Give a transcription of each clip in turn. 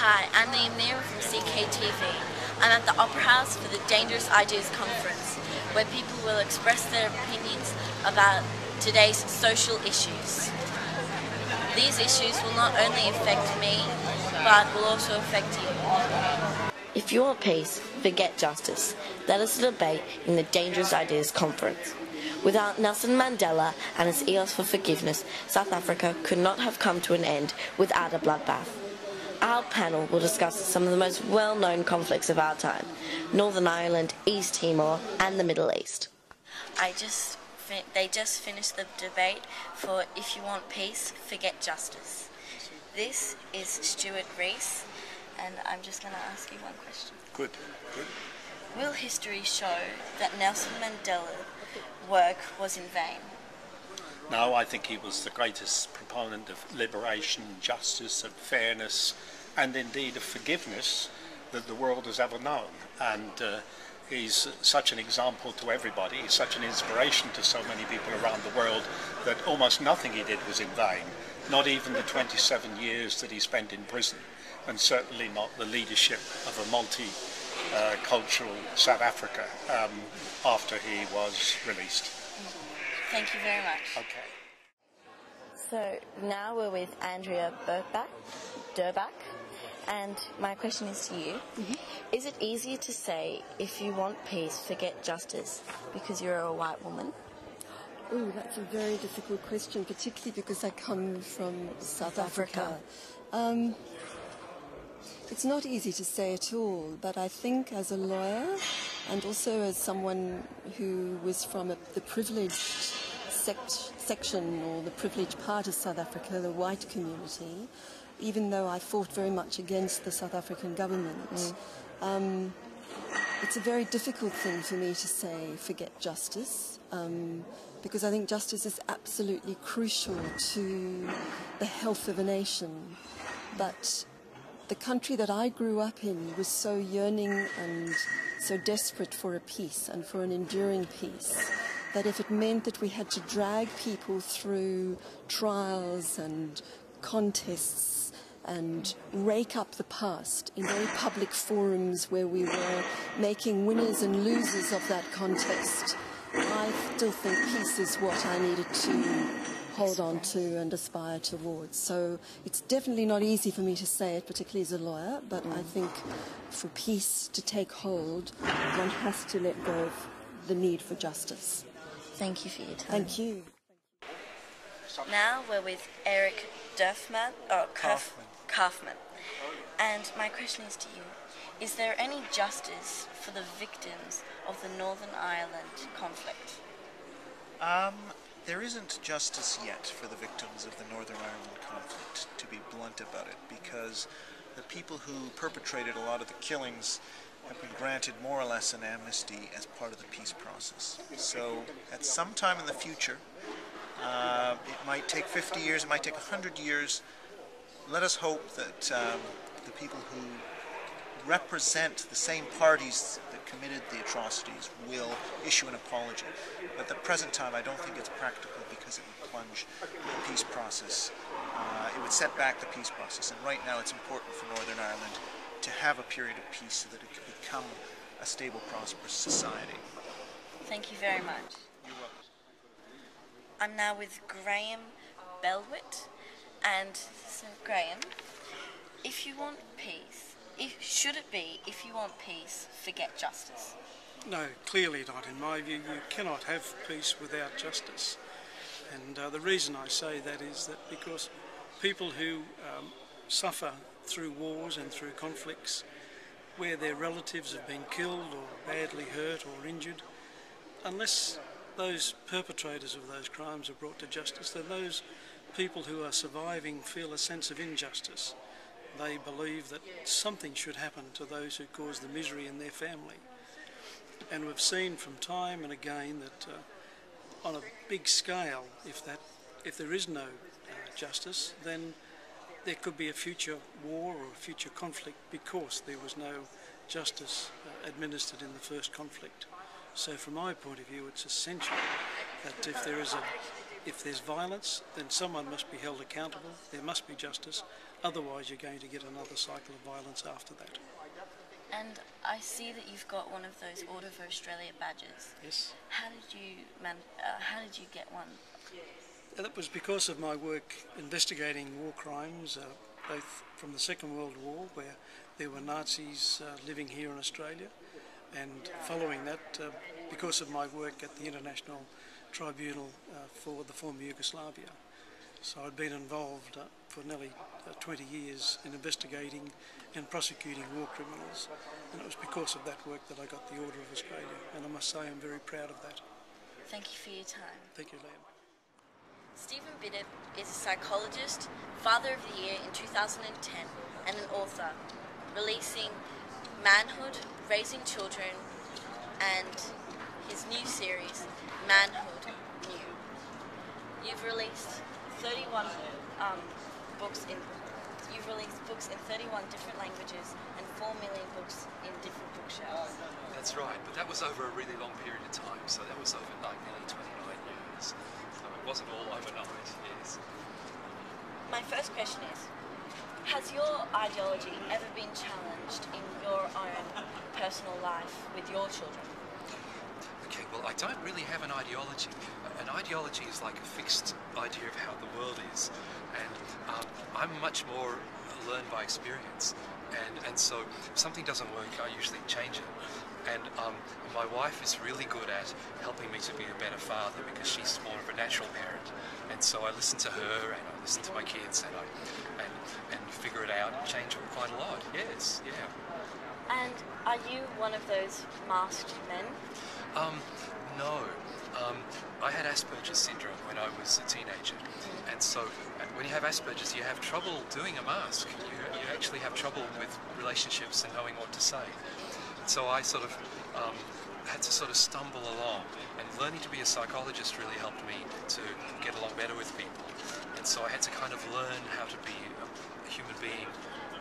Hi, I'm Naeem Neera from CKTV. I'm at the Opera House for the Dangerous Ideas Conference, where people will express their opinions about today's social issues. These issues will not only affect me, but will also affect you. If you want peace, forget justice. That is the debate in the Dangerous Ideas Conference. Without Nelson Mandela and his EOS for forgiveness, South Africa could not have come to an end without a bloodbath. Our panel will discuss some of the most well-known conflicts of our time, Northern Ireland, East Timor and the Middle East. I just they just finished the debate for if you want peace, forget justice. This is Stuart Rees and I'm just going to ask you one question. Good. Good. Will history show that Nelson Mandela's work was in vain? No, I think he was the greatest proponent of liberation, justice, and fairness, and indeed of forgiveness that the world has ever known. And uh, he's such an example to everybody. He's such an inspiration to so many people around the world that almost nothing he did was in vain. Not even the 27 years that he spent in prison, and certainly not the leadership of a multi-cultural uh, South Africa um, after he was released. Thank you very much. Okay. So now we're with Andrea Burbach, Durbach, and my question is to you. Mm-hmm. Is it easier to say, if you want peace, forget justice, because you're a white woman? Oh, that's a very difficult question, particularly because I come from South, South Africa. Africa. Um, it's not easy to say at all, but I think as a lawyer and also as someone who was from a, the privileged sect, section or the privileged part of South Africa, the white community, even though I fought very much against the South African government, mm. um, it's a very difficult thing for me to say, forget justice, um, because I think justice is absolutely crucial to the health of a nation. But the country that I grew up in was so yearning and so desperate for a peace and for an enduring peace that if it meant that we had to drag people through trials and contests and rake up the past in very public forums where we were making winners and losers of that contest, I still think peace is what I needed to hold on to and aspire towards. So it's definitely not easy for me to say it, particularly as a lawyer, but mm. I think for peace to take hold, one has to let go of the need for justice. Thank you for your time. Thank you. Now we're with Eric Durfman, or Kaufmann. Kaufmann. And my question is to you. Is there any justice for the victims of the Northern Ireland conflict? Um, there isn't justice yet for the victims of the Northern Ireland conflict, to be blunt about it, because the people who perpetrated a lot of the killings have been granted more or less an amnesty as part of the peace process. So at some time in the future, uh, it might take 50 years, it might take 100 years. Let us hope that um, the people who represent the same parties that committed the atrocities will issue an apology. But at the present time, I don't think it's practical because it would plunge the peace process. Uh, it would set back the peace process. And right now, it's important for Northern Ireland to have a period of peace so that it can become a stable, prosperous society. Thank you very much. You're welcome. I'm now with Graham Blewitt. And so, Graham, if you want peace, if, should it be, if you want peace, forget justice? No, clearly not. In my view, you cannot have peace without justice. And uh, the reason I say that is that because people who um, suffer through wars and through conflicts where their relatives have been killed or badly hurt or injured, unless those perpetrators of those crimes are brought to justice, then those people who are surviving feel a sense of injustice they believe that something should happen to those who cause the misery in their family. And we've seen from time and again that uh, on a big scale, if that, if there is no uh, justice, then there could be a future war or a future conflict because there was no justice uh, administered in the first conflict. So from my point of view, it's essential that if there is a if there's violence, then someone must be held accountable. There must be justice. Otherwise, you're going to get another cycle of violence after that. And I see that you've got one of those Order of Australia badges. Yes. How did you man? Uh, how did you get one? Uh, That was because of my work investigating war crimes, uh, both from the Second World War, where there were Nazis uh, living here in Australia, and following that, uh, because of my work at the International Tribunal uh, for the former Yugoslavia. So I'd been involved for nearly uh, 20 years in investigating and prosecuting war criminals, and it was because of that work that I got the Order of Australia, and I must say I'm very proud of that. Thank you for your time. Thank you, Liam. Stephen Biddulph is a psychologist, Father of the Year in 2010, and an author, releasing Manhood, Raising Children, and his new series, Manhood New. You've released 31 um, books in. You've released books in 31 different languages and 4 million books in different bookshelves. That's right, but that was over a really long period of time, so that was over like nearly 29 years. So it wasn't all overnight, yes. My first question is Has your ideology ever been challenged in your own personal life with your children? Okay, well, I don't really have an ideology. An ideology is like a fixed idea of how the world is, and um, I'm much more learned by experience. And, and so if something doesn't work, I usually change it. And um, my wife is really good at helping me to be a better father because she's more of a natural parent. And so I listen to her and I listen to my kids and I and, and figure it out and change it quite a lot. Yes, yeah. And are you one of those masked men? Um, no. Um, I had Asperger's syndrome when I was a teenager, and so when you have Asperger's, you have trouble doing a mask. You, you actually have trouble with relationships and knowing what to say. So I sort of um, had to sort of stumble along, and learning to be a psychologist really helped me to get along better with people. And so I had to kind of learn how to be a, a human being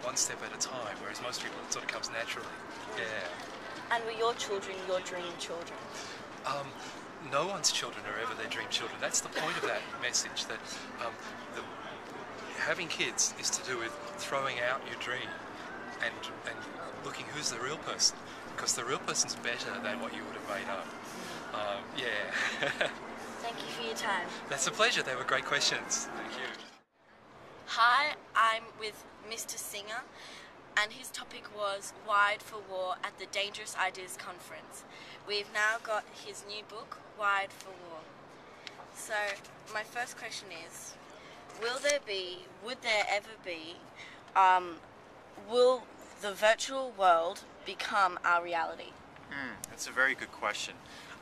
one step at a time, whereas most people it sort of comes naturally. Yeah. And were your children your dream children? Um, no one's children are ever their dream children. That's the point of that message. That um, the, having kids is to do with throwing out your dream and and looking who's the real person, because the real person's better than what you would have made up. Um, yeah, Thank you for your time. that's a pleasure. They were great questions. Thank you. Hi, I'm with Mr. Singer, and his topic was Wired for War at the Dangerous Ideas Conference. We've now got his new book, Wired for War. So, my first question is Will there be, would there ever be, um, will the virtual world become our reality? That's a very good question.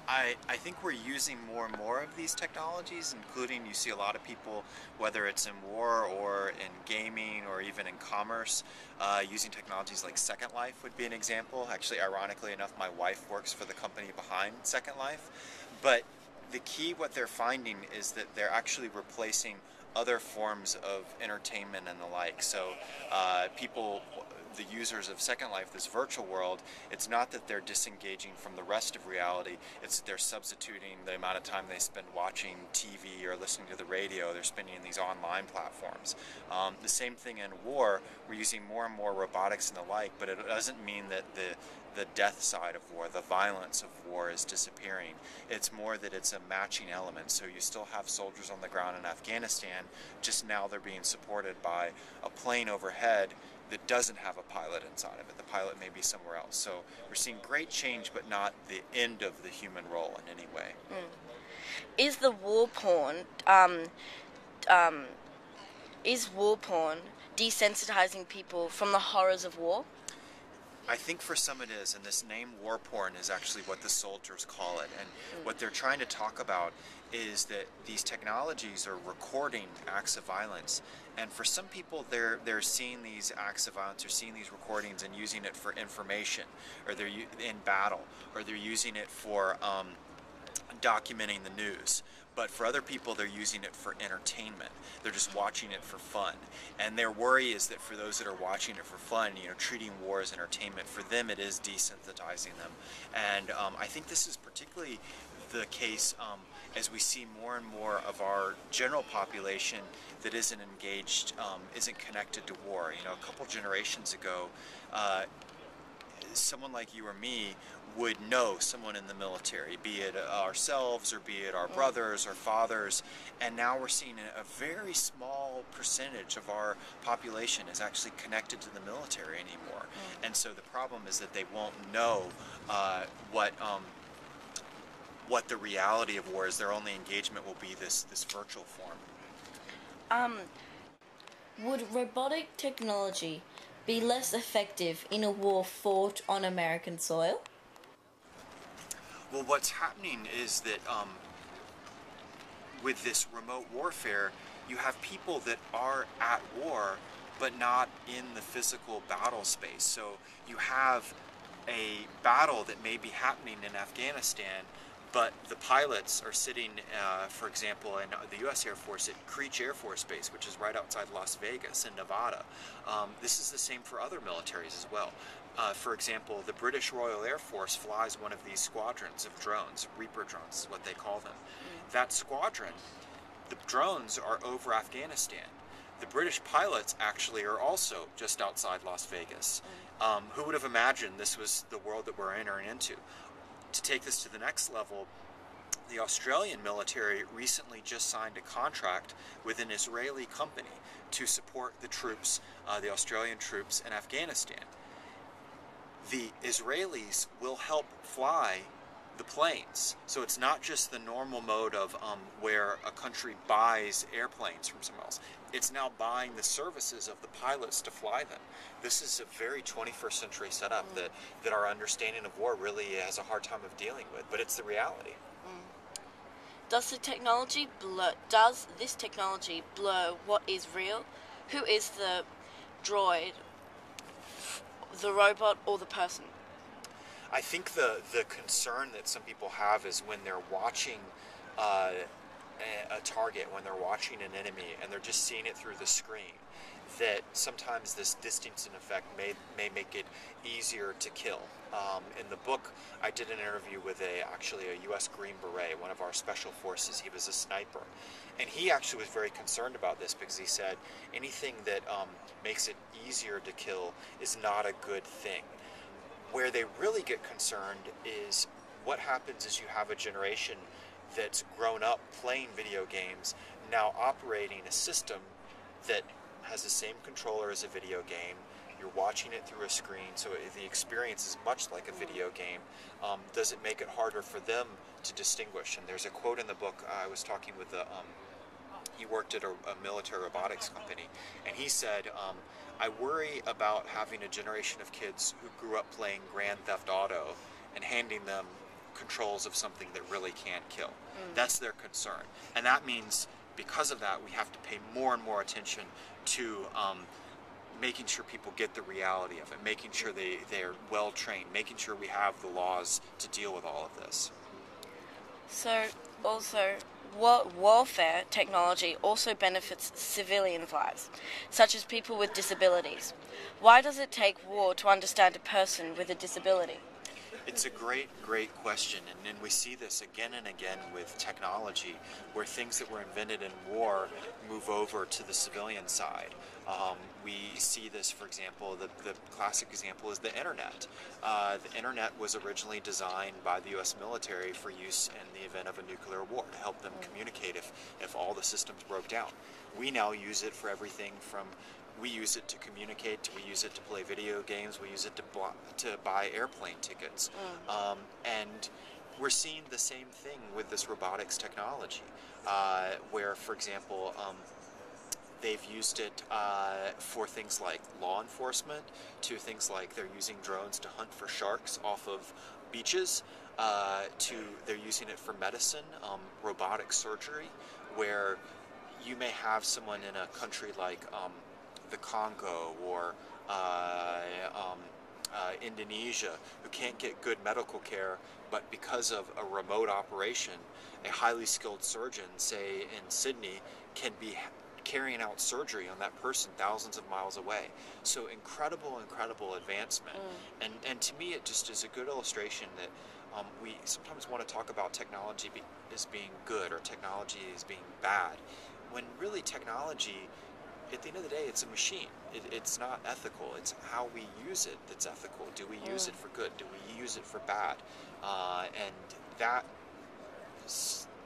I, I think we're using more and more of these technologies, including you see a lot of people, whether it's in war or in gaming or even in commerce, uh, using technologies like Second Life would be an example. Actually, ironically enough, my wife works for the company behind Second Life. But the key, what they're finding, is that they're actually replacing other forms of entertainment and the like. So uh, people the users of Second Life, this virtual world, it's not that they're disengaging from the rest of reality, it's that they're substituting the amount of time they spend watching TV or listening to the radio, they're spending in these online platforms. Um, the same thing in war, we're using more and more robotics and the like, but it doesn't mean that the the death side of war, the violence of war is disappearing. It's more that it's a matching element. So you still have soldiers on the ground in Afghanistan, just now they're being supported by a plane overhead that doesn't have a pilot inside of it. The pilot may be somewhere else. So we're seeing great change, but not the end of the human role in any way. Is the war porn, um, um, is war porn desensitizing people from the horrors of war? I think for some it is, and this name war porn is actually what the soldiers call it. And what they're trying to talk about is that these technologies are recording acts of violence. And for some people, they're they're seeing these acts of violence, or seeing these recordings and using it for information, or they're in battle, or they're using it for. Um, documenting the news. But for other people, they're using it for entertainment. They're just watching it for fun. And their worry is that for those that are watching it for fun, you know, treating war as entertainment, for them it is desensitizing them. And um, I think this is particularly the case um, as we see more and more of our general population that isn't engaged, um, isn't connected to war. You know, a couple generations ago, uh, someone like you or me would know someone in the military, be it ourselves or be it our brothers or fathers. And now we're seeing a very small percentage of our population is actually connected to the military anymore. And so the problem is that they won't know uh, what. Um, what the reality of war is, their only engagement will be this, this virtual form. Um, would robotic technology be less effective in a war fought on American soil? Well, what's happening is that um, with this remote warfare, you have people that are at war, but not in the physical battle space. So you have a battle that may be happening in Afghanistan, but the pilots are sitting, uh, for example, in the U.S. Air Force at Creech Air Force Base, which is right outside Las Vegas in Nevada. Um, this is the same for other militaries as well. Uh, for example, the British Royal Air Force flies one of these squadrons of drones, Reaper drones is what they call them. That squadron, the drones are over Afghanistan. The British pilots actually are also just outside Las Vegas. Um, who would have imagined this was the world that we're entering into? To take this to the next level, the Australian military recently just signed a contract with an Israeli company to support the troops, uh, the Australian troops in Afghanistan the Israelis will help fly the planes. So it's not just the normal mode of um, where a country buys airplanes from somewhere else. It's now buying the services of the pilots to fly them. This is a very 21st century setup that, that our understanding of war really has a hard time of dealing with, but it's the reality. Does the technology blur? Does this technology blur what is real? Who is the droid, the robot, or the person? I think the the concern that some people have is when they're watching uh, a, target, when they're watching an enemy, and they're just seeing it through the screen. That sometimes this distancing effect may may make it easier to kill. Um, in the book, I did an interview with a actually a U.S. Green Beret, one of our special forces. He was a sniper, and he actually was very concerned about this because he said anything that um, makes it easier to kill is not a good thing. Where they really get concerned is what happens is you have a generation that's grown up playing video games now operating a system that has the same controller as a video game. You're watching it through a screen, so the experience is much like a video game. Um, does it make it harder for them to distinguish? And there's a quote in the book. I was talking with the um, he worked at a, a, military robotics company, and he said, um, I worry about having a generation of kids who grew up playing Grand Theft Auto and handing them controls of something that really can't kill. That's their concern. And that means because of that, we have to pay more and more attention to um, making sure people get the reality of it, making sure they, they're well trained, making sure we have the laws to deal with all of this. So, also, war- warfare technology also benefits civilian lives, such as people with disabilities. Why does it take war to understand a person with a disability? It's a great, great question, and, and we see this again and again with technology, where things that were invented in war move over to the civilian side. Um, we see this, for example, the, the classic example is the internet. Uh, the internet was originally designed by the U.S. military for use in the event of a nuclear war to help them communicate if, if all the systems broke down. We now use it for everything from we use it to communicate. We use it to play video games. We use it to blo- to buy airplane tickets. Um, and we're seeing the same thing with this robotics technology, uh, where, for example, um, they've used it uh, for things like law enforcement, to things like they're using drones to hunt for sharks off of beaches. Uh, to they're using it for medicine, um, robotic surgery, where you may have someone in a country like um, the Congo or uh, um, uh, Indonesia who can't get good medical care, but because of a remote operation, a highly skilled surgeon, say in Sydney, can be carrying out surgery on that person thousands of miles away. So incredible, incredible advancement. And and to me, it just is a good illustration that um, we sometimes want to talk about technology be, as being good or technology as being bad, when really technology, at the end of the day, it's a machine. It, it's not ethical. It's how we use it that's ethical. Do we use it for good? Do we use it for bad? Uh, and that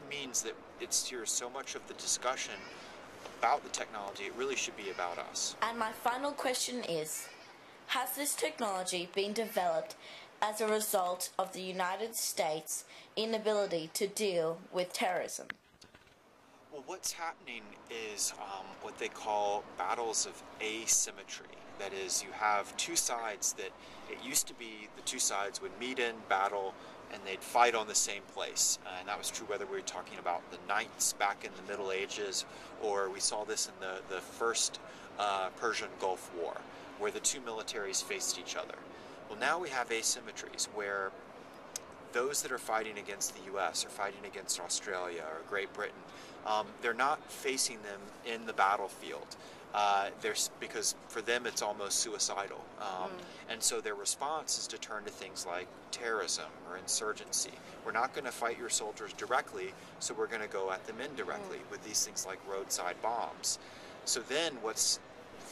means that it's here so much of the discussion about the technology. It really should be about us. And my final question is Has this technology been developed as a result of the United States' inability to deal with terrorism? Well, what's happening is um, what they call battles of asymmetry. That is, you have two sides that it used to be the two sides would meet in battle and they'd fight on the same place. and that was true whether we were talking about the knights back in the Middle Ages or we saw this in the, the first uh, Persian Gulf War, where the two militaries faced each other. Well, now we have asymmetries where those that are fighting against the U.S. or fighting against Australia or Great Britain, um, they're not facing them in the battlefield. Uh, there's because for them it's almost suicidal, um, and so their response is to turn to things like terrorism or insurgency. We're not going to fight your soldiers directly, so we're going to go at them indirectly with these things like roadside bombs. So then, what's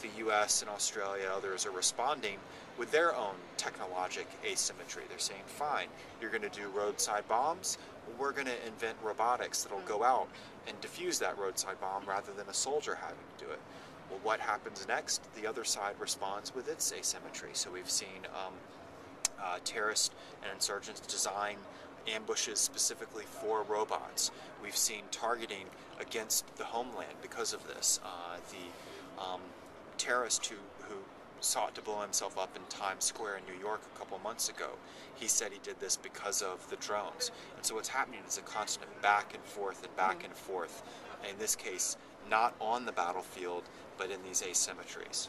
the U.S. and Australia, others are responding with their own technologic asymmetry. They're saying, fine, you're going to do roadside bombs. We're going to invent robotics that'll go out and defuse that roadside bomb rather than a soldier having to do it. Well, what happens next? The other side responds with its asymmetry. So we've seen um, uh, terrorists and insurgents design ambushes specifically for robots. We've seen targeting against the homeland because of this. Uh, the um, terrorist who, who sought to blow himself up in Times Square in New York a couple months ago, he said he did this because of the drones. And so what's happening is a constant back and forth and back and forth. In this case, not on the battlefield, but in these asymmetries.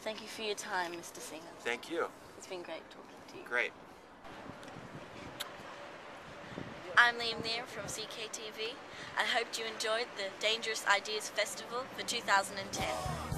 Thank you for your time, Mr. Singer. Thank you. It's been great talking to you. Great. I'm Liam Neer from CKTV. I hope you enjoyed the Dangerous Ideas Festival for 2010.